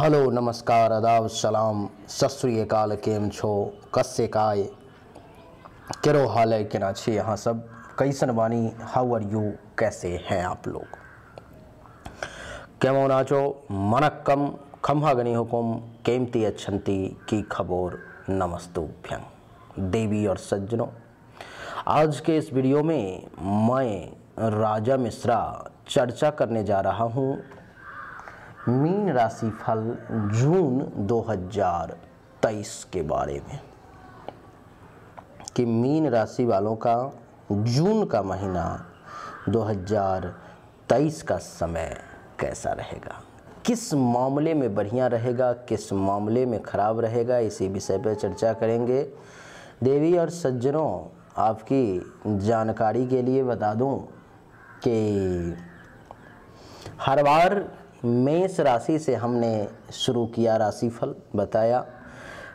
Hello નમસ્કાર અદાબ સલામ સત શ્રી અકાલ કેમ છો કસ્સે काय केरो हाल है केना छी यहाँ सब कैसन बानी हाउ आर यू कैसे हैं आप लोग કેમો નાચો મનક્કમ खम्हागनी हुकुम केमती अच्छंती की खबर नमस्तुभ्यं देवी और सज्जनों आज के इस वीडियो में मैं राजा मिश्रा चर्चा करने जा रहा हूँ मीन राशि फल जून 2023 के बारे में। कि मीन राशि वालों का जून का महीना 2023 का समय कैसा रहेगा? किस मामले में बढ़िया रहेगा? किस मामले में खराब रहेगा? इसी विषय पर चर्चा करेंगे। देवी और सज्जनों, आपकी जानकारी के लिए बता दूँ कि हर बार मेष राशि से हमने शुरू किया राशिफल, बताया।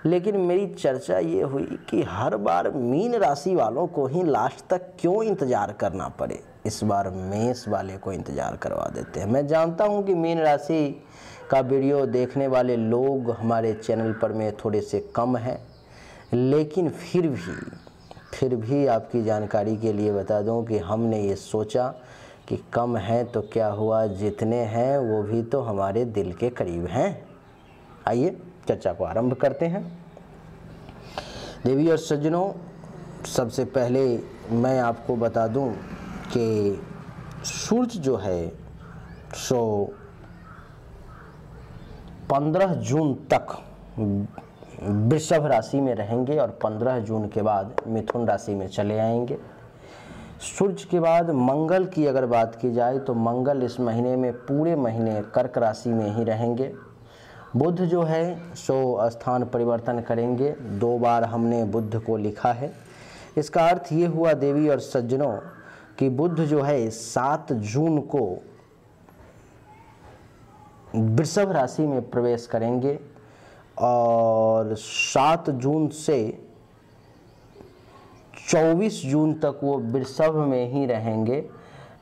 लेकिन मेरी चर्चा ये हुई कि हर बार मीन राशि वालों को ही लास्ट तक क्यों इंतज़ार करना पड़े? इस बार मेष वाले को इंतज़ार करवा देते हैं। मैं जानता हूँ कि मीन राशि का वीडियो देखने वाले लोग हमारे चैनल पर में थोड़े से कम हैं, लेकिन फिर भी फिर भी आपकी जानकारी के लिए बता दूँ कि हमने ये सोचा कि कम हैं तो क्या हुआ? जितने हैं, वो भी तो हमारे दिल के करीब हैं। आइए, चर्चा को आरंभ करते हैं। देवी और सज्जनों, सबसे पहले मैं आपको बता दूँ कि सूर्य जो है, सो 15 जून तक वृषभ राशि में रहेंगे और 15 जून के बाद मिथुन राशि में चले आएँगे। सूर्य के बाद मंगल की अगर बात की जाए तो मंगल इस महीने में, पूरे महीने कर्क राशि में ही रहेंगे। बुध जो है, सो स्थान परिवर्तन करेंगे। दो बार हमने बुध को लिखा है। इसका अर्थ ये हुआ देवी और सज्जनों कि बुध जो है, सात जून को वृषभ राशि में प्रवेश करेंगे और सात जून से 24 जून तक वो वृषभ में ही रहेंगे।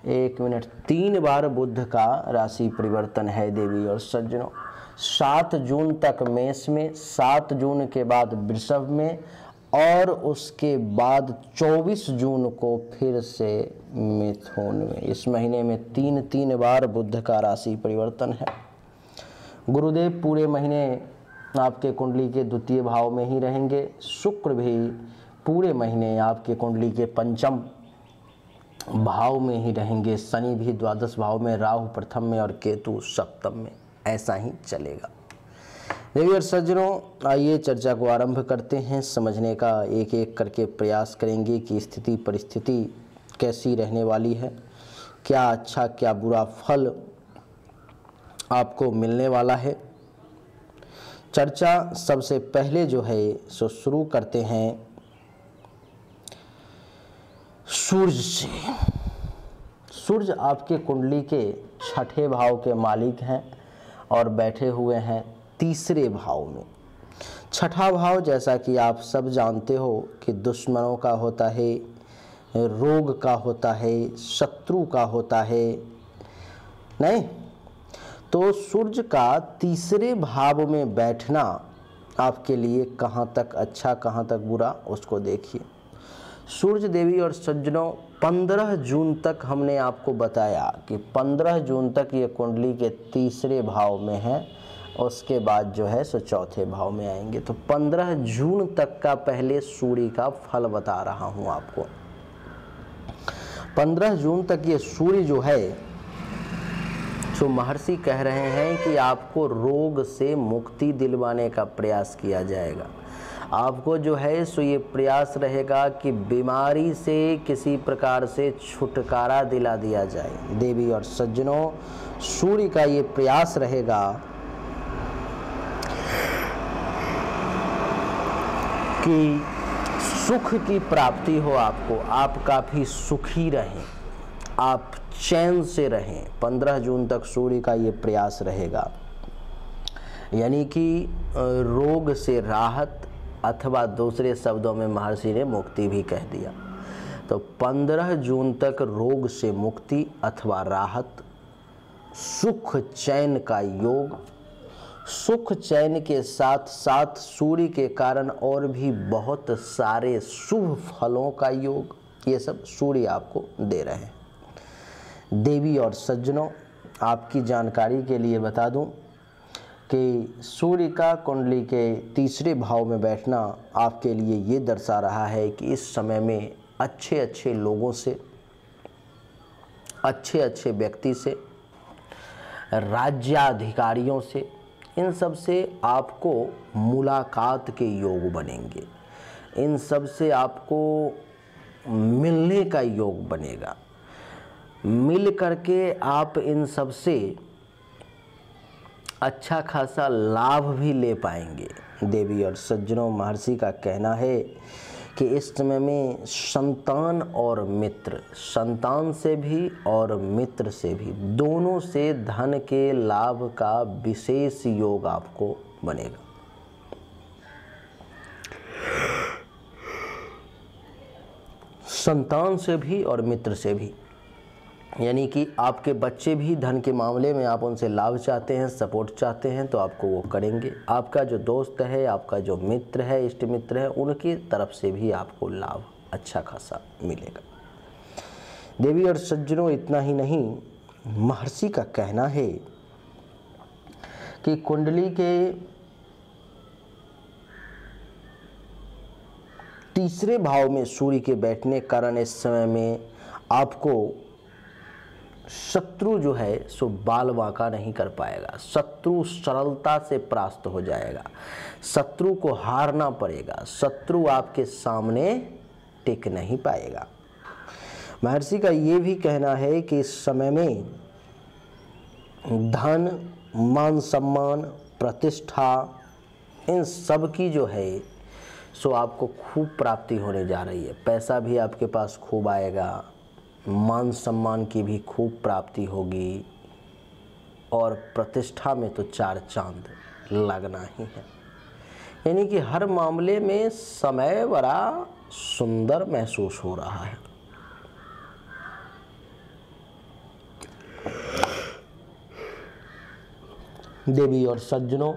एक मिनट, तीन बार बुद्ध का राशि परिवर्तन है देवी और सज्जनों। सात जून तक मेष में, सात जून के बाद वृषभ में और उसके बाद 24 जून को फिर से मिथुन में। इस महीने में तीन तीन बार बुद्ध का राशि परिवर्तन है। गुरुदेव, पूरे महीने आपके कुंडली के द्वितीय भाव में ही रहेंगे। शुक्र भी पूरे महीने आपके कुंडली के पंचम भाव में ही रहेंगे। शनि भी द्वादश भाव में, राहु प्रथम में और केतु सप्तम में। ऐसा ही चलेगा। देवी और सज्जनों, आइए चर्चा को आरंभ करते हैं। समझने का एक एक करके प्रयास करेंगे कि स्थिति, परिस्थिति कैसी रहने वाली है। क्या अच्छा क्या बुरा फल आपको मिलने वाला है? चर्चा सबसे पहले जो है, सो शुरू करते हैं सूर्य से सूर्य आपके कुंडली के छठे भाव के मालिक हैं और बैठे हुए हैं तीसरे भाव में। छठा भाव जैसा कि आप सब जानते हो कि दुश्मनों का होता है, रोग का होता है, शत्रु का होता है, नहीं? तो सूर्य का तीसरे भाव में बैठना आपके लिए कहाँ तक अच्छा कहाँ तक बुरा, उसको देखिए। सूर्य देवी और सज्जनों 15 जून तक हमने आपको बताया कि 15 जून तक ये कुंडली के तीसरे भाव में है, उसके बाद जो है सो चौथे भाव में आएँगे। तो 15 जून तक का पहले सूर्य का फल बता रहा हूँ आपको। 15 जून तक ये सूर्य जो है, सो महर्षि कह रहे हैं कि आपको रोग से मुक्ति दिलवाने का प्रयास किया जाएगा। आपको जो है, सो ये प्रयास रहेगा कि बीमारी से किसी प्रकार से छुटकारा दिला दिया जाए। देवी और सज्जनों, सूर्य का ये प्रयास रहेगा। कि सुख की प्राप्ति हो आपको आप काफ़ी सुखी रहें, आप चैन से रहें। पंद्रह जून तक सूर्य का ये प्रयास रहेगा। यानी कि रोग से राहत अथवा दूसरे शब्दों में महर्षि ने मुक्ति भी कह दिया। तो 15 जून तक रोग से मुक्ति अथवा राहत, सुख चैन का योग, सुख चैन के साथ साथ सूर्य के कारण और भी बहुत सारे शुभ फलों का योग, ये सब सूर्य आपको दे रहे हैं। देवी और सज्जनों, आपकी जानकारी के लिए बता दूँ कि सूर्य का कुंडली के तीसरे भाव में बैठना आपके लिए ये दर्शा रहा है कि इस समय में अच्छे अच्छे लोगों से अच्छे अच्छे व्यक्ति से, राज्याधिकारियों से, इन सबसे आपको मुलाकात के योग बनेंगे। इन सबसे आपको मिलने का योग बनेगा। मिल करके आप इन सबसे अच्छा खासा लाभ भी ले पाएँगे। देवी और सज्जनों, महर्षि का कहना है कि इस समय में संतान और मित्र, संतान से भी और मित्र से भी, दोनों से धन के लाभ का विशेष योग आपको बनेगा। संतान से भी और मित्र से भी यानी कि आपके बच्चे भी धन के मामले में आप उनसे लाभ चाहते हैं, सपोर्ट चाहते हैं तो आपको वो करेंगे। आपका जो दोस्त है, आपका जो मित्र है, इष्ट मित्र है, उनकी तरफ़ से भी आपको लाभ अच्छा खासा मिलेगा। देवी और सज्जनों, इतना ही नहीं, महर्षि का कहना है कि कुंडली के तीसरे भाव में सूर्य के बैठने कारण इस समय में आपको शत्रु जो है, सो बाल वाका नहीं कर पाएगा। शत्रु सरलता से परास्त हो जाएगा। शत्रु को हारना पड़ेगा। शत्रु आपके सामने टिक नहीं पाएगा। महर्षि का ये भी कहना है कि इस समय में धन, मान सम्मान, प्रतिष्ठा, इन सब की जो है, सो आपको खूब प्राप्ति होने जा रही है। पैसा भी आपके पास खूब आएगा। मान सम्मान की भी खूब प्राप्ति होगी और प्रतिष्ठा में तो चार चाँद लगना ही है। यानी कि हर मामले में समय बड़ा सुंदर महसूस हो रहा है। देवी और सज्जनों,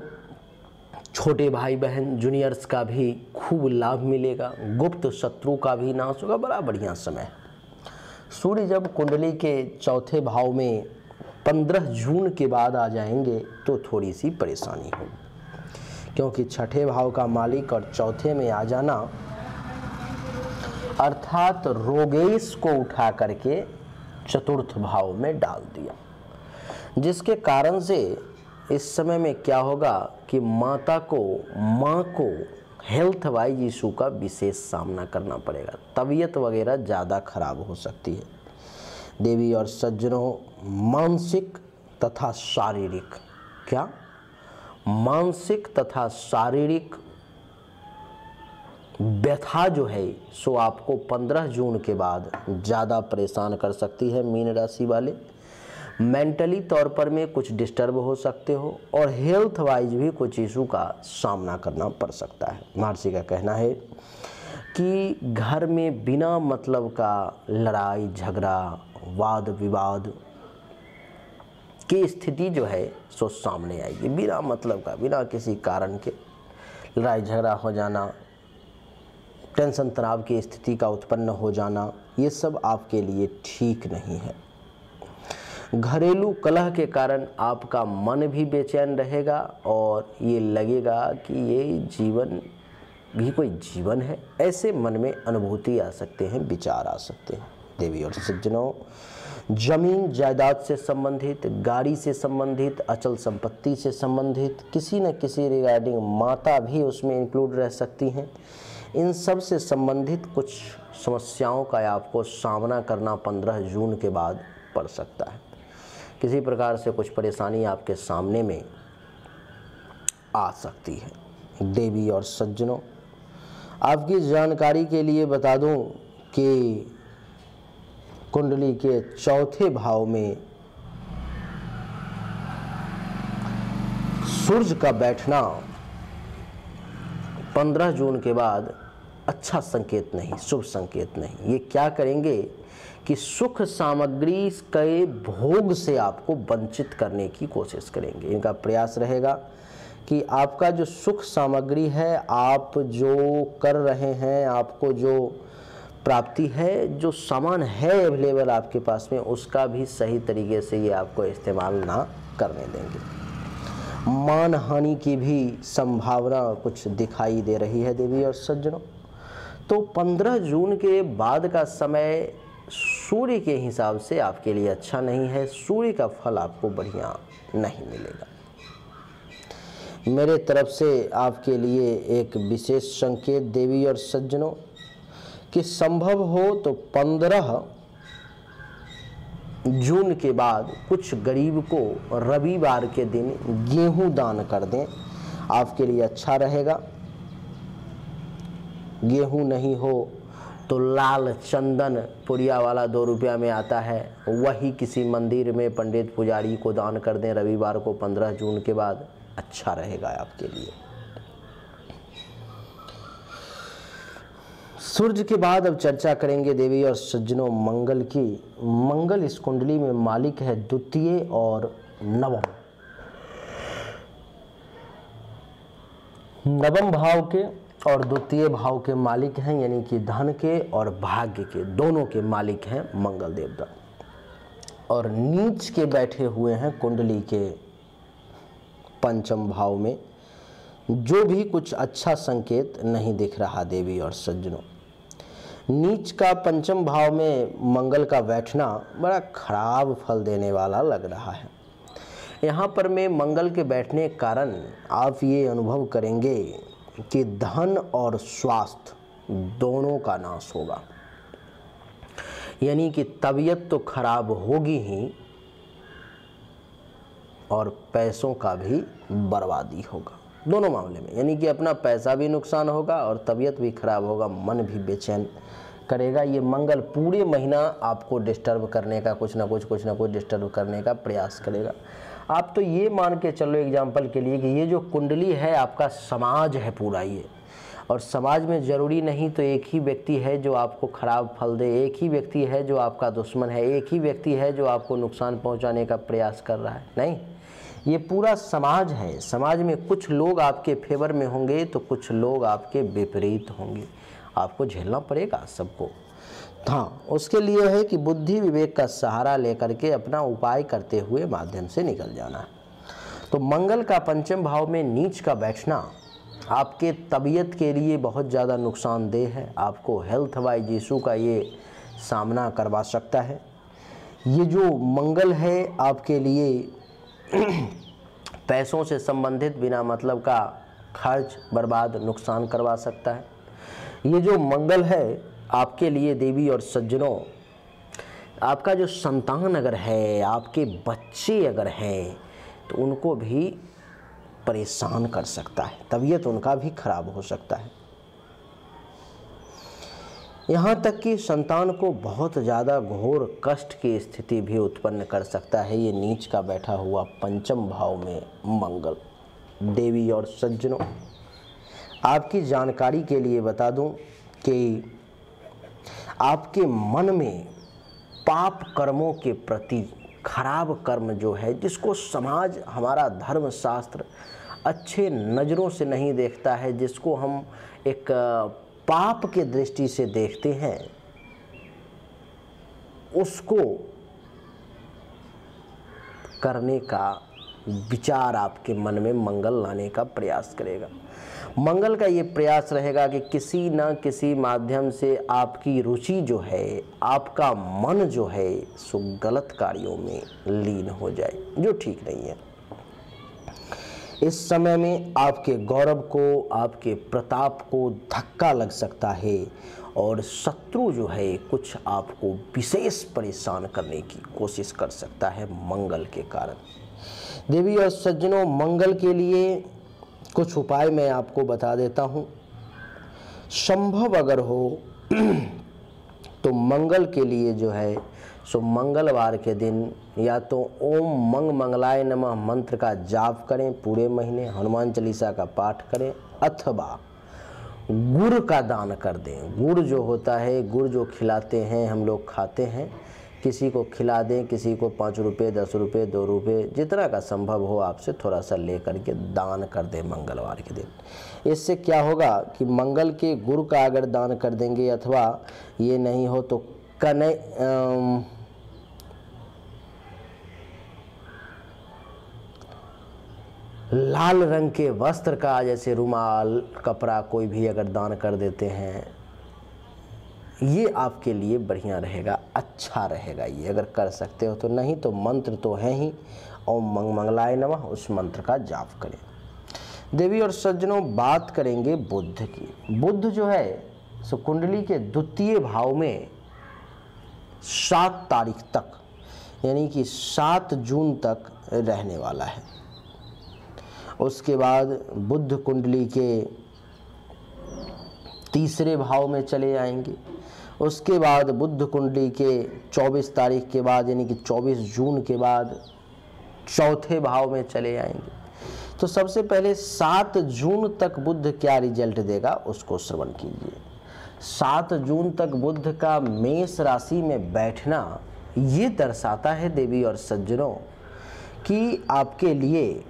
छोटे भाई बहन जूनियर्स का भी खूब लाभ मिलेगा। गुप्त शत्रु का भी नाश होगा। बड़ा बढ़िया समय है। सूर्य जब कुंडली के चौथे भाव में पंद्रह जून के बाद आ जाएँगे तो थोड़ी सी परेशानी होगी। क्योंकि छठे भाव का मालिक और चौथे में आ जाना, अर्थात रोगेश को उठा करके चतुर्थ भाव में डाल दिया। जिसके कारण से इस समय में क्या होगा कि माता को, माँ को हेल्थ वाइज इशू का विशेष सामना करना पड़ेगा। तबीयत वगैरह ज़्यादा खराब हो सकती है। देवी और सज्जनों, मानसिक तथा शारीरिक, क्या? मानसिक तथा शारीरिक व्यथा जो है, सो आपको 15 जून के बाद ज़्यादा परेशान कर सकती है मीन राशि वाले। मेंटली तौर पर में कुछ डिस्टर्ब हो सकते हो और हेल्थ वाइज भी कुछ इशू का सामना करना पड़ सकता है। महर्षि का कहना है कि घर में बिना मतलब का लड़ाई, झगड़ा, वाद, विवाद की स्थिति जो है, सो सामने आएगी। बिना मतलब का, बिना किसी कारण के लड़ाई, झगड़ा हो जाना टेंशन तनाव की स्थिति का उत्पन्न हो जाना, ये सब आपके लिए ठीक नहीं है। घरेलू कलह के कारण आपका मन भी बेचैन रहेगा और ये लगेगा कि ये जीवन भी कोई जीवन है। ऐसे मन में अनुभूति आ सकते हैं, विचार आ सकते हैं। देवी और सज्जनों, ज़मीन जायदाद से संबंधित, गाड़ी से संबंधित, अचल संपत्ति से संबंधित, किसी न किसी रिगार्डिंग माता भी उसमें इंक्लूड रह सकती हैं। इन सबसे संबंधित कुछ समस्याओं का आपको सामना करना 15 जून के बाद पड़ सकता है। किसी प्रकार से कुछ परेशानी आपके सामने में आ सकती है। देवी और सज्जनों, आपकी जानकारी के लिए बता दूँ कि कुंडली के चौथे भाव में सूर्य का बैठना 15 जून के बाद अच्छा संकेत नहीं, शुभ संकेत नहीं। ये क्या करेंगे? कि सुख सामग्री के भोग से आपको वंचित करने की कोशिश करेंगे। इनका प्रयास रहेगा कि आपका जो सुख सामग्री है, आप जो कर रहे हैं, आपको जो प्राप्ति है, जो सामान है अवेलेबल आपके पास में, उसका भी सही तरीके से ये आपको इस्तेमाल ना करने देंगे। मान हानि की भी संभावना कुछ दिखाई दे रही है, देवी और सज्जनों। तो 15 जून के बाद का समय सूर्य के हिसाब से आपके लिए अच्छा नहीं है, सूर्य का फल आपको बढ़िया नहीं मिलेगा। मेरे तरफ़ से आपके लिए एक विशेष संकेत देवी और सज्जनों, कि संभव हो तो पंद्रह जून के बाद कुछ गरीब को रविवार के दिन गेहूँ दान कर दें। आपके लिए अच्छा रहेगा। गेहूँ नहीं हो तो लाल चंदन पुरिया वाला दो रुपया में आता है। वही किसी मंदिर में पंडित पुजारी को दान कर दें। रविवार को पंद्रह जून के बाद अच्छा रहेगा आपके लिए। सूर्य के बाद अब चर्चा करेंगे देवी और सज्जनों मंगल की। मंगल इस कुंडली में मालिक है द्वितीय और नवम। नवम भाव के और द्वितीय भाव के मालिक हैं, यानी कि धन के और भाग्य के, दोनों के मालिक हैं मंगल देवता। और नीच के बैठे हुए हैं कुंडली के पंचम भाव में, जो भी कुछ अच्छा संकेत नहीं दिख रहा देवी और सज्जनों। नीच का पंचम भाव में मंगल का बैठना बड़ा खराब फल देने वाला लग रहा है। यहाँ पर मैं मंगल के बैठने के कारण आप ये अनुभव करेंगे कि धन और स्वास्थ्य दोनों का नाश होगा। यानी कि तबीयत तो खराब होगी ही और पैसों का भी बर्बादी होगा। दोनों मामले में, यानी कि अपना पैसा भी नुकसान होगा और तबीयत भी खराब होगा, मन भी बेचैन करेगा। ये मंगल पूरे महीना आपको डिस्टर्ब करने का, कुछ ना कुछ कुछ ना कुछ डिस्टर्ब करने का प्रयास करेगा। आप तो ये मान के चलो एग्ज़ाम्पल के लिए कि ये जो कुंडली है, आपका समाज है पूरा ये। और समाज में ज़रूरी नहीं तो एक ही व्यक्ति है जो आपको ख़राब फल दे, एक ही व्यक्ति है जो आपका दुश्मन है, एक ही व्यक्ति है जो आपको नुकसान पहुँचाने का प्रयास कर रहा है। नहीं, ये पूरा समाज है। समाज में कुछ लोग आपके फेवर में होंगे तो कुछ लोग आपके विपरीत होंगे। आपको झेलना पड़ेगा सबको। हाँ उसके लिए है कि बुद्धि विवेक का सहारा लेकर के अपना उपाय करते हुए माध्यम से निकल जाना। है तो मंगल का पंचम भाव में नीच का बैठना आपके तबीयत के लिए बहुत ज़्यादा नुकसानदेह है। आपको हेल्थ वाइज इशू का ये सामना करवा सकता है। ये जो मंगल है आपके लिए पैसों से संबंधित बिना मतलब का खर्च, बर्बाद, नुकसान करवा सकता है। ये जो मंगल है आपके लिए देवी और सज्जनों, आपका जो संतान अगर है, आपके बच्चे अगर हैं तो उनको भी परेशान कर सकता है। तबीयत उनका भी खराब हो सकता है। यहाँ तक कि संतान को बहुत ज़्यादा घोर कष्ट की स्थिति भी उत्पन्न कर सकता है। ये नीच का बैठा हुआ पंचम भाव में मंगल। देवी और सज्जनों, आपकी जानकारी के लिए बता दूँ कि आपके मन में पाप कर्मों के प्रति खराब कर्म जो है, जिसको समाज, हमारा धर्म शास्त्र अच्छे नज़रों से नहीं देखता है, जिसको हम एक पाप के दृष्टि से देखते हैं, उसको करने का विचार आपके मन में मंगल लाने का प्रयास करेगा। मंगल का ये प्रयास रहेगा कि किसी न किसी माध्यम से आपकी रुचि जो है, आपका मन जो है, सो गलत कार्यों में लीन हो जाए, जो ठीक नहीं है। इस समय में आपके गौरव को, आपके प्रताप को धक्का लग सकता है और शत्रु जो है, कुछ आपको विशेष परेशान करने की कोशिश कर सकता है मंगल के कारण। देवी और सज्जनों, मंगल के लिए कुछ उपाय मैं आपको बता देता हूँ। संभव अगर हो तो मंगल के लिए जो है, सो मंगलवार के दिन या तो ओम मंग मंगलाय नमः मंत्र का जाप करें, पूरे महीने हनुमान चालीसा का पाठ करें, अथवा गुड़ का दान कर दें। गुड़ जो होता है, गुड़ जो खिलाते हैं, हम लोग खाते हैं किसी को खिला दें, किसी को पाँच रुपये, दस रुपये, दो रुपये, जितना का संभव हो आपसे थोड़ा सा ले करके दान कर दें मंगलवार के दिन। इससे क्या होगा कि मंगल के गुरु का अगर दान कर देंगे अथवा ये नहीं हो तो कने लाल रंग के वस्त्र का जैसे रुमाल, कपड़ा कोई भी अगर दान कर देते हैं ये आपके लिए बढ़िया रहेगा अच्छा रहेगा ये। अगर कर सकते हो तो नहीं तो मंत्र तो है ही। ओम मंग मंगलाय नमः, उस मंत्र का जाप करें। देवी और सज्जनों, बात करेंगे बुद्ध की। बुद्ध जो है, सो कुंडली के द्वितीय भाव में सात तारीख तक, यानी कि सात जून तक रहने वाला है। उसके बाद बुद्ध कुंडली के तीसरे भाव में चले आएँगे। उसके बाद बुद्ध कुंडली के 24 तारीख के बाद, यानी कि 24 जून के बाद चौथे भाव में चले आएँगे। तो सबसे पहले 7 जून तक बुद्ध क्या रिज़ल्ट देगा, उसको श्रवण कीजिए। 7 जून तक बुद्ध का मेष राशि में बैठना, ये दर्शाता है देवी और सज्जनों, कि आपके लिए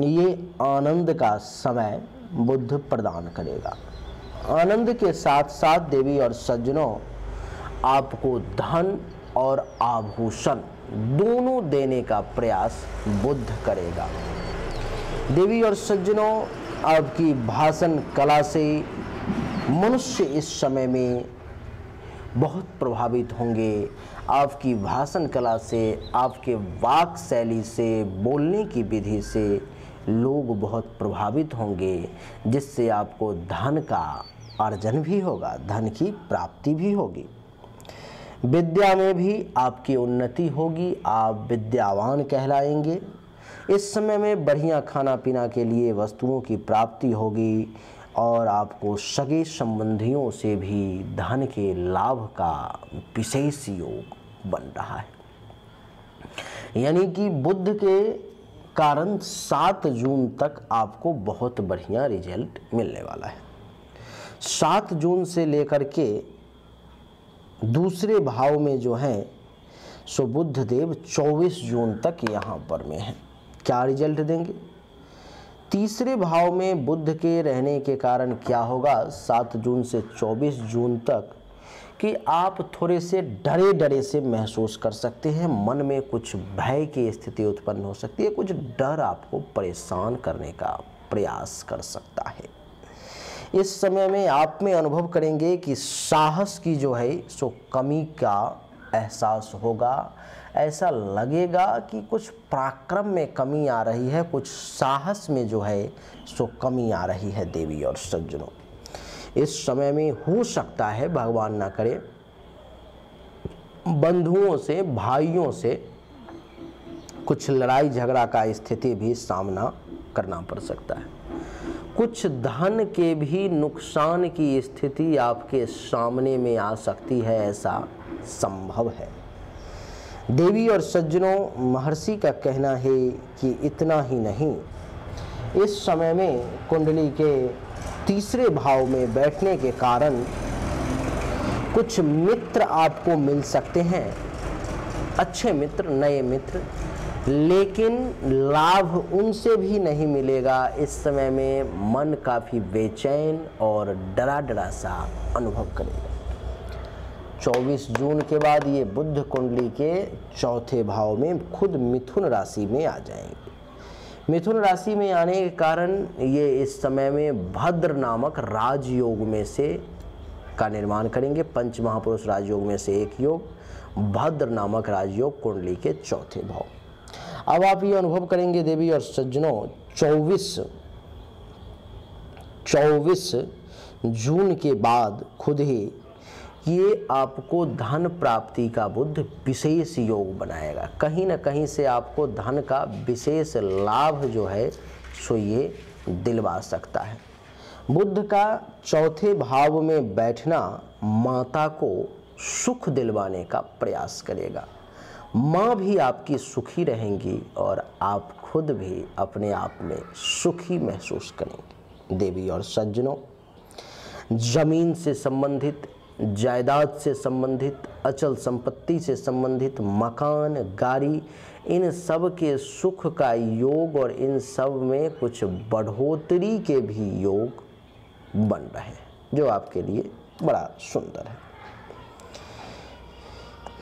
ये आनंद का समय बुद्ध प्रदान करेगा। आनंद के साथ साथ देवी और सज्जनों, आपको धन और आभूषण दोनों देने का प्रयास बुद्ध करेगा। देवी और सज्जनों, आपकी भाषण कला से मनुष्य इस समय में बहुत प्रभावित होंगे। आपकी भाषण कला से, आपके वाक शैली से, बोलने की विधि से लोग बहुत प्रभावित होंगे, जिससे आपको धन का अर्जन भी होगा, धन की प्राप्ति भी होगी। विद्या में भी आपकी उन्नति होगी, आप विद्यावान कहलाएँगे। इस समय में बढ़िया खाना पीना के लिए वस्तुओं की प्राप्ति होगी और आपको सगे संबंधियों से भी धन के लाभ का विशेष योग बन रहा है। यानी कि बुद्ध के कारण सात जून तक आपको बहुत बढ़िया रिज़ल्ट मिलने वाला है। सात जून से लेकर के दूसरे भाव में जो है, सो बुद्ध देव 24 जून तक यहाँ पर में है। क्या रिज़ल्ट देंगे? तीसरे भाव में बुद्ध के रहने के कारण क्या होगा? सात जून से 24 जून तक कि आप थोड़े से डरे डरे से महसूस कर सकते हैं। मन में कुछ भय की स्थिति उत्पन्न हो सकती है। कुछ डर आपको परेशान करने का प्रयास कर सकता इस समय में आप में अनुभव करेंगे कि साहस की जो है, सो कमी का एहसास होगा। ऐसा लगेगा कि कुछ पराक्रम में कमी आ रही है, कुछ साहस में जो है, सो कमी आ रही है देवी और सज्जनों। इस समय में हो सकता है, भगवान ना करे, बंधुओं से, भाइयों से कुछ लड़ाई झगड़ा का स्थिति भी सामना करना पड़ सकता है। कुछ धन के भी नुकसान की स्थिति आपके सामने में आ सकती है, ऐसा संभव है। देवी और सज्जनों, महर्षि का कहना है कि इतना ही नहीं। इस समय में कुंडली के तीसरे भाव में बैठने के कारण कुछ मित्र आपको मिल सकते हैं। अच्छे मित्र, नए मित्र लेकिन लाभ उनसे भी नहीं मिलेगा। इस समय में मन काफ़ी बेचैन और डरा डरा सा अनुभव करेगा। 24 जून के बाद ये बुद्ध कुंडली के चौथे भाव में खुद मिथुन राशि में आ जाएँगे। मिथुन राशि में आने के कारण ये इस समय में भद्र नामक राजयोग में से का निर्माण करेंगे। पंच महापुरुष राजयोग में से एक योग, भद्र नामक राजयोग कुंडली के चौथे भाव अब आप ये अनुभव करेंगे देवी और सज्जनों 24 24 जून के बाद खुद ही ये आपको धन प्राप्ति का बुद्ध विशेष योग बनाएगा। कहीं ना कहीं से आपको धन का विशेष लाभ जो है, सो ये दिलवा सकता है। बुद्ध का चौथे भाव में बैठना माता को सुख दिलवाने का प्रयास करेगा। माँ भी आपकी सुखी रहेंगी और आप खुद भी अपने आप में सुखी महसूस करेंगे। देवी और सज्जनों, ज़मीन से संबंधित, जायदाद से संबंधित, अचल संपत्ति से संबंधित, मकान, गाड़ी, इन सब के सुख का योग और इन सब में कुछ बढ़ोतरी के भी योग बन रहे हैं, जो आपके लिए बड़ा सुंदर है।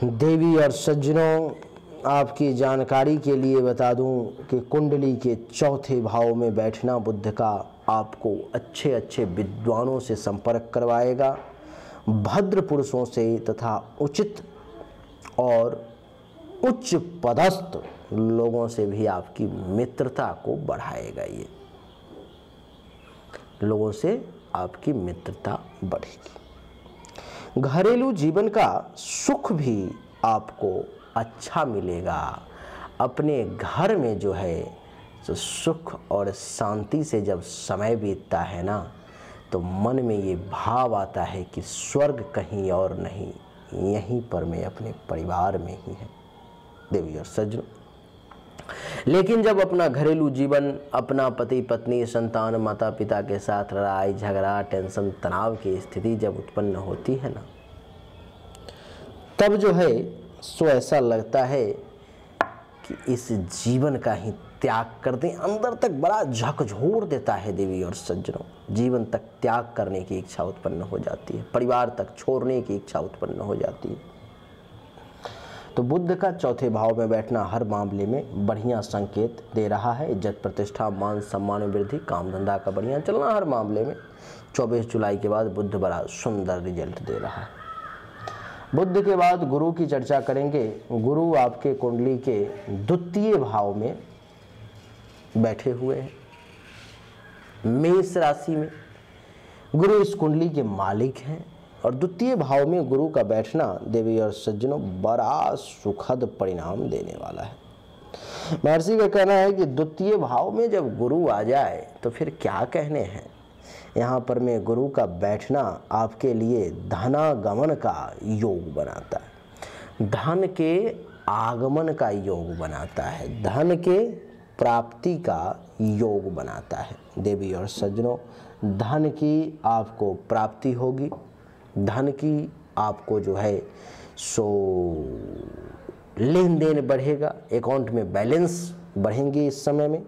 देवी और सज्जनों, आपकी जानकारी के लिए बता दूँ कि कुंडली के चौथे भाव में बैठना बुद्ध का आपको अच्छे अच्छे विद्वानों से संपर्क करवाएगा, भद्र पुरुषों से तथा उचित और उच्च पदस्थ लोगों से भी आपकी मित्रता को बढ़ाएगा ये। लोगों से आपकी मित्रता बढ़ेगी। घरेलू जीवन का सुख भी आपको अच्छा मिलेगा। अपने घर में जो है तो सुख और शांति से जब समय बीतता है ना तो मन में ये भाव आता है कि स्वर्ग कहीं और नहीं, यहीं पर मैं अपने परिवार में ही है। देवी और सज्जनों लेकिन जब अपना घरेलू जीवन, अपना पति, पत्नी, संतान माता पिता के साथ लड़ाई, झगड़ा, टेंशन, तनाव की स्थिति जब उत्पन्न होती है ना, तब जो है, सो ऐसा लगता है कि इस जीवन का ही त्याग कर दें। अंदर तक बड़ा झकझोर देता है देवी और सज्जनों। जीवन तक त्याग करने की इच्छा उत्पन्न हो जाती है, परिवार तक छोड़ने की इच्छा उत्पन्न हो जाती है। तो बुद्ध का चौथे भाव में बैठना हर मामले में बढ़िया संकेत दे रहा है। इज़्ज़त, प्रतिष्ठा, मान सम्मान में वृद्धि काम धंधा का बढ़िया चलना हर मामले में। 24 जुलाई के बाद बुद्ध बड़ा सुंदर रिज़ल्ट दे रहा है। बुद्ध के बाद गुरु की चर्चा करेंगे। गुरु आपके कुंडली के द्वितीय भाव में बैठे हुए हैं। मेष राशि में गुरु इस कुंडली के मालिक हैं। और द्वितीय भाव में गुरु का बैठना देवी और सज्जनों बड़ा सुखद परिणाम देने वाला है। महर्षि का कहना है कि द्वितीय भाव में जब गुरु आ जाए तो फिर क्या कहने हैं? यहाँ पर में गुरु का बैठना आपके लिए धनागमन का योग बनाता है। धन के आगमन का योग बनाता है। धन के प्राप्ति का योग बनाता है। देवी और सज्जनों, धन की आपको प्राप्ति होगी। धन की आपको जो है, सो लेन देन बढ़ेगा, अकाउंट में बैलेंस बढ़ेंगे इस समय में।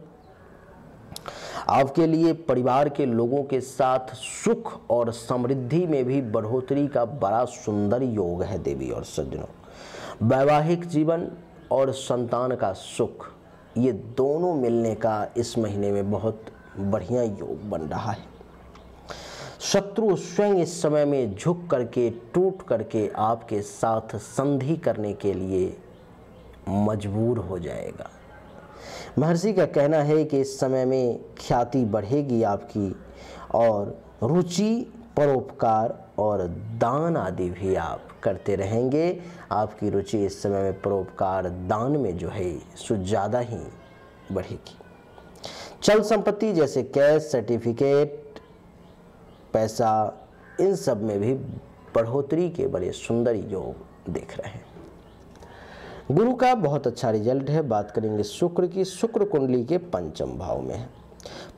आपके लिए परिवार के लोगों के साथ सुख और समृद्धि में भी बढ़ोतरी का बड़ा सुंदर योग है, देवी और सज्जनों। वैवाहिक जीवन और संतान का सुख, ये दोनों मिलने का इस महीने में बहुत बढ़िया योग बन रहा है। शत्रु स्वयं इस समय में झुक करके, टूट करके आपके साथ संधि करने के लिए मजबूर हो जाएगा। महर्षि का कहना है कि इस समय में ख्याति बढ़ेगी आपकी और रुचि, परोपकार और दान आदि भी आप करते रहेंगे। आपकी रुचि इस समय में परोपकार, दान में जो है, सो ज़्यादा ही बढ़ेगी। चल संपत्ति जैसे कैश, सर्टिफिकेट पैसा, इन सब में भी बढ़ोतरी के बड़े सुंदर योग देख रहे हैं। गुरु का बहुत अच्छा रिज़ल्ट है, बात करेंगे शुक्र की। शुक्र कुंडली के पंचम भाव में है।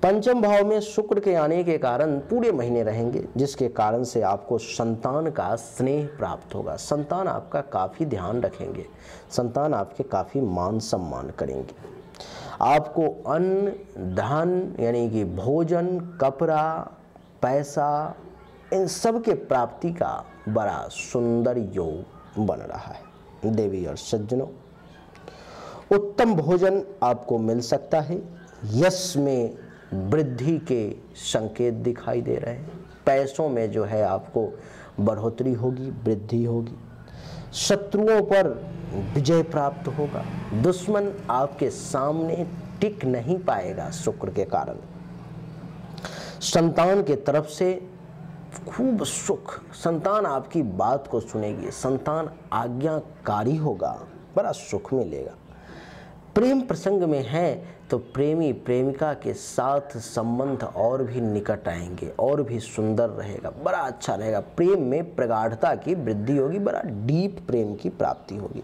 पंचम भाव में शुक्र के आने के कारण पूरे महीने रहेंगे, जिसके कारण से आपको संतान का स्नेह प्राप्त होगा। संतान आपका काफ़ी ध्यान रखेंगे। संतान आपके काफ़ी मान सम्मान करेंगे। आपको अन्न, धन, यानी कि भोजन, कपड़ा पैसा, इन सब के प्राप्ति का बड़ा सुंदर योग बन रहा है। देवी और सज्जनों, उत्तम भोजन आपको मिल सकता है। यश में वृद्धि के संकेत दिखाई दे रहे हैं। पैसों में जो है आपको बढ़ोतरी होगी, वृद्धि होगी। शत्रुओं पर विजय प्राप्त होगा। दुश्मन आपके सामने टिक नहीं पाएगा शुक्र के कारण। संतान के तरफ़ से खूब सुख, संतान आपकी बात को सुनेगी, संतान आज्ञाकारी होगा, बड़ा सुख मिलेगा। प्रेम प्रसंग में है तो प्रेमी प्रेमिका के साथ संबंध और भी निकट आएँगे, और भी सुंदर रहेगा, बड़ा अच्छा रहेगा। प्रेम में प्रगाढ़ता की वृद्धि होगी, बड़ा डीप प्रेम की प्राप्ति होगी।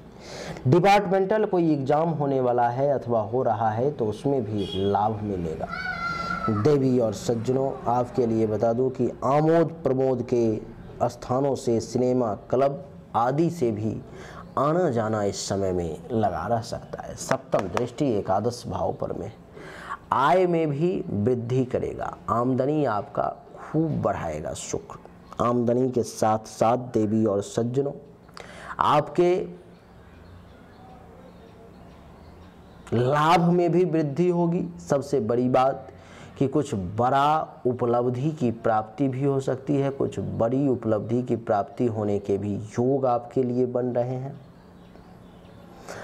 डिपार्टमेंटल कोई एग्ज़ाम होने वाला है अथवा हो रहा है तो उसमें भी लाभ मिलेगा। देवी और सज्जनों, आपके लिए बता दूँ कि आमोद प्रमोद के स्थानों से सिनेमा क्लब आदि से भी आना जाना इस समय में लगा रह सकता है। सप्तम दृष्टि एकादश भाव पर में। आय में भी वृद्धि करेगा। आमदनी आपका खूब बढ़ाएगा, शुक्र। आमदनी के साथ साथ देवी और सज्जनों, आपके लाभ में भी वृद्धि होगी। सबसे बड़ी बात कि कुछ बड़ा उपलब्धि की प्राप्ति भी हो सकती है कुछ बड़ी उपलब्धि की प्राप्ति होने के भी योग आपके लिए बन रहे हैं।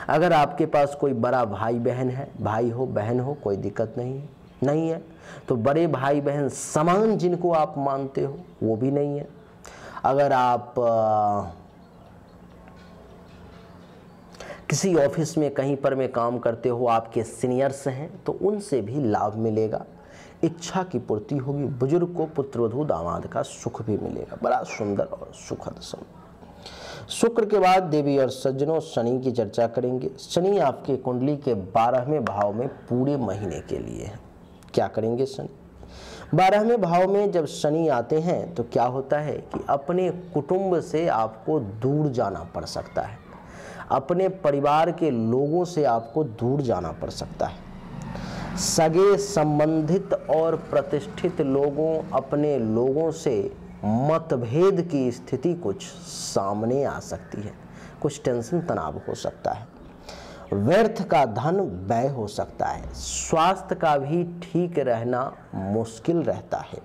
अगर आपके पास कोई बड़ा भाई बहन है भाई हो बहन हो कोई दिक्कत नहीं है नहीं है तो बड़े भाई बहन समान जिनको आप मानते हो वो भी नहीं है। अगर आप आ, किसी ऑफ़िस में कहीं पर में काम करते हो आपके सीनियर्स हैं तो उनसे भी लाभ मिलेगा। इच्छा की पूर्ति होगी, बुज़ुर्ग को पुत्रवधु दामाद का सुख भी मिलेगा। बड़ा सुंदर और सुखद समय। शुक्र के बाद देवी और सज्जनों शनि की चर्चा करेंगे। शनि आपके कुंडली के बारहवें भाव में पूरे महीने के लिए है। क्या करेंगे शनि? बारहवें भाव में जब शनि आते हैं तो क्या होता है कि अपने कुटुंब से आपको दूर जाना पड़ सकता है। अपने परिवार के लोगों से आपको दूर जाना पड़ सकता है। सगे संबंधित और प्रतिष्ठित लोगों अपने लोगों से मतभेद की स्थिति कुछ सामने आ सकती है। कुछ टेंशन तनाव हो सकता है। व्यर्थ का धन व्यय हो सकता है। स्वास्थ्य का भी ठीक रहना मुश्किल रहता है।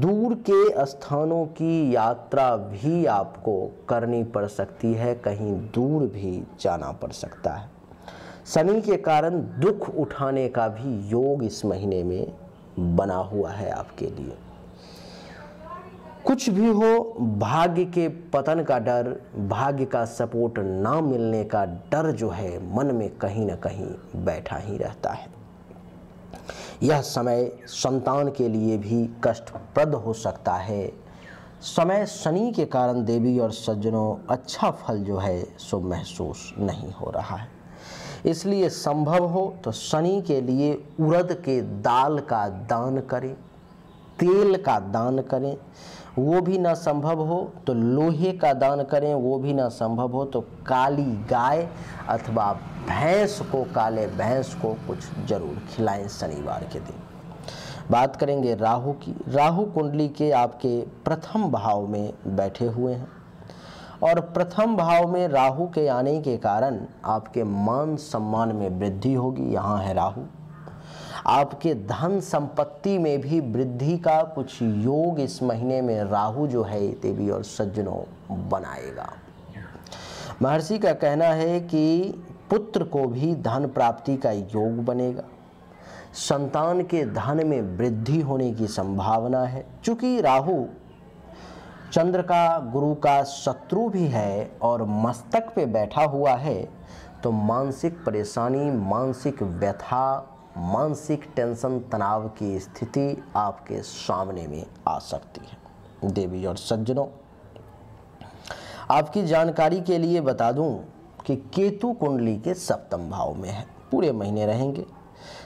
दूर के स्थानों की यात्रा भी आपको करनी पड़ सकती है। कहीं दूर भी जाना पड़ सकता है। शनि के कारण दुख उठाने का भी योग इस महीने में बना हुआ है आपके लिए। कुछ भी हो, भाग्य के पतन का डर, भाग्य का सपोर्ट ना मिलने का डर जो है, मन में कहीं ना कहीं बैठा ही रहता है। यह समय संतान के लिए भी कष्टप्रद हो सकता है। समय शनि के कारण देवी और सज्जनों अच्छा फल जो है, सो महसूस नहीं हो रहा है। इसलिए संभव हो तो शनि के लिए उड़द के दाल का दान करें, तेल का दान करें। वो भी ना संभव हो तो लोहे का दान करें, वो भी ना संभव हो तो काली गाय अथवा भैंस को, काले भैंस को कुछ ज़रूर खिलाएँ शनिवार के दिन। बात करेंगे राहु की। राहु कुंडली के आपके प्रथम भाव में बैठे हुए हैं। और प्रथम भाव में राहु के आने के कारण आपके मान सम्मान में वृद्धि होगी। यहाँ है राहु। आपके धन संपत्ति में भी वृद्धि का कुछ योग इस महीने में राहु जो है, देवी और सज्जनों, बनाएगा। महर्षि का कहना है कि पुत्र को भी धन प्राप्ति का योग बनेगा। संतान के धन में वृद्धि होने की संभावना है। चूँकि राहु चंद्र का, गुरु का शत्रु भी है और मस्तक पे बैठा हुआ है तो मानसिक परेशानी, मानसिक व्यथा, मानसिक टेंशन, तनाव की स्थिति आपके सामने में आ सकती है। देवी और सज्जनों, आपकी जानकारी के लिए बता दूँ कि केतु कुंडली के सप्तम भाव में है। पूरे महीने रहेंगे।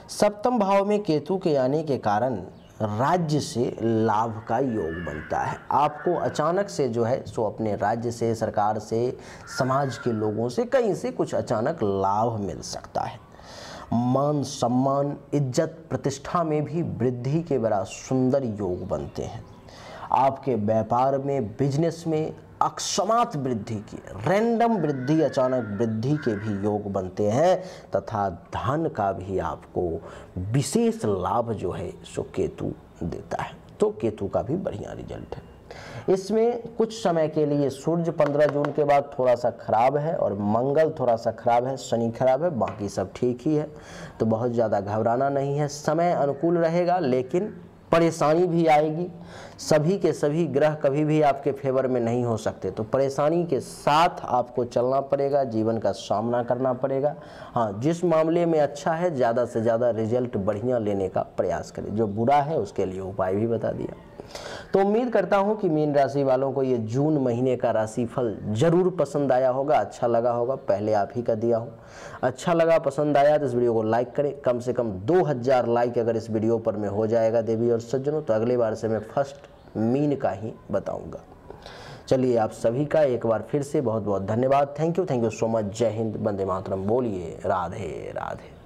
सप्तम भाव में केतु के आने के कारण राज्य से लाभ का योग बनता है। आपको अचानक से जो है, सो अपने राज्य से, सरकार से, समाज के लोगों से कहीं से कुछ अचानक लाभ मिल सकता है। मान सम्मान, इज़्ज़त, प्रतिष्ठा में भी वृद्धि के बड़ा सुंदर योग बनते हैं। आपके व्यापार में, बिज़नेस में अक्षमात वृद्धि की रैंडम वृद्धि, अचानक वृद्धि के भी योग बनते हैं, तथा धन का भी आपको विशेष लाभ जो है, सो केतु देता है। तो केतु का भी बढ़िया रिज़ल्ट है। इसमें कुछ समय के लिए सूर्य 15 जून के बाद थोड़ा सा खराब है, और मंगल थोड़ा सा खराब है, शनि खराब है, बाकी सब ठीक ही है। तो बहुत ज़्यादा घबराना नहीं है, समय अनुकूल रहेगा, लेकिन परेशानी भी आएगी। सभी के सभी ग्रह कभी भी आपके फेवर में नहीं हो सकते। तो परेशानी के साथ आपको चलना पड़ेगा, जीवन का सामना करना पड़ेगा। हाँ जिस मामले में अच्छा है, ज़्यादा से ज़्यादा रिज़ल्ट बढ़िया लेने का प्रयास करें। जो बुरा है, उसके लिए उपाय भी बता दिया। तो उम्मीद करता हूँ कि मीन राशि वालों को ये जून महीने का राशिफल ज़रूर पसंद आया होगा अच्छा लगा होगा, पहले आप ही का दिया हूँ। अच्छा लगा, पसंद आया तो इस वीडियो को लाइक करें। कम से कम 2000 लाइक अगर इस वीडियो पर में हो जाएगा देवी और सज्जनों तो अगले बार से मैं फ़र्स्ट मीन का ही बताऊँगा। चलिए आप सभी का एक बार फिर से बहुत बहुत धन्यवाद। Thank you thank you so much जय हिंद बंदे मातरम। बोलिए, राधे राधे।